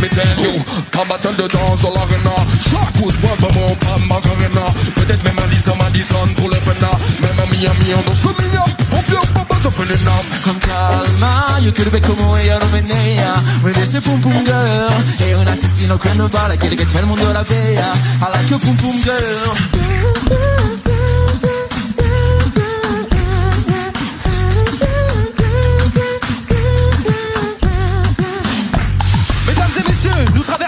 me tell you. Combattant de danse dans l'arena Chaque coup de bois, maman, pas Macarena Peut-être même Alisa Madison pour le fena Même à Miami, on danse le mignon On vient pas pas ça fait names Con calma, io chiudo come io non venea Riveste pum pum girl. E un assassino quando balla Quiere che c'è il mondo la vea. I like your pum pum girl Messieurs, nous traversons